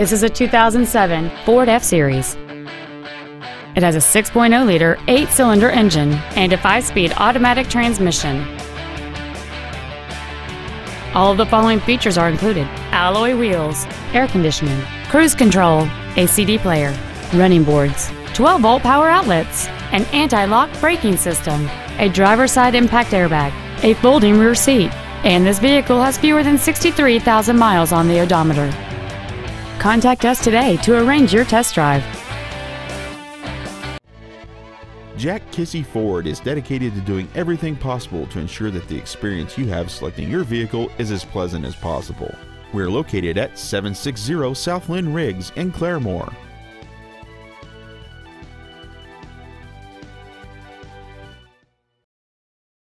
This is a 2007 Ford F-Series. It has a 6.0-liter eight-cylinder engine and a five-speed automatic transmission. All of the following features are included. Alloy wheels, air conditioning, cruise control, a CD player, running boards, 12-volt power outlets, an anti-lock braking system, a driver's side impact airbag, a folding rear seat, and this vehicle has fewer than 63,000 miles on the odometer. Contact us today to arrange your test drive. Jack Kissee Ford is dedicated to doing everything possible to ensure that the experience you have selecting your vehicle is as pleasant as possible. We're located at 760 South Lynn Riggs in Claremore.